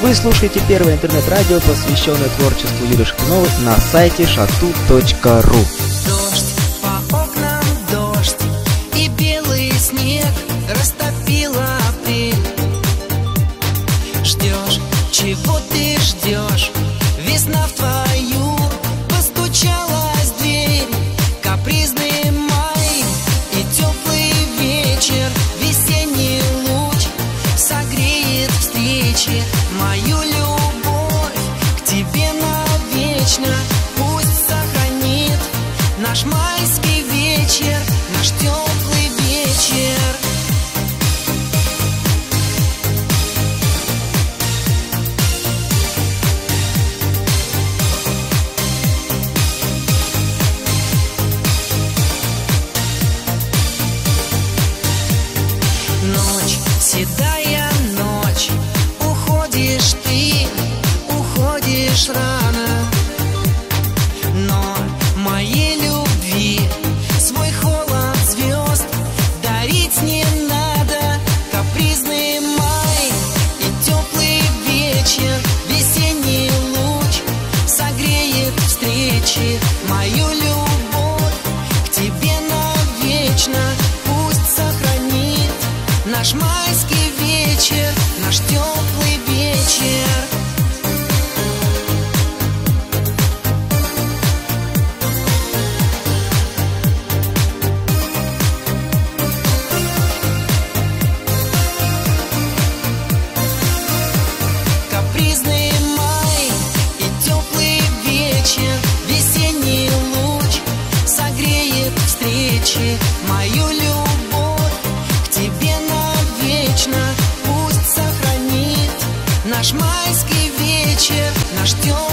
Вы слушаете первое интернет-радио, посвященное творчеству Юрия Шкуновой на сайте. Ждешь, чего ты ждешь? Весна в твою наш майский вечер, наш теплый вечер. Ночь, седая ночь, уходишь ты, не надо. Капризный май и теплый вечер, весенний луч согреет встречи. Мою любовь к тебе навечно пусть сохранит наш майский вечер, встречи. Мою любовь к тебе навечно пусть сохранит наш майский вечер, наш теплый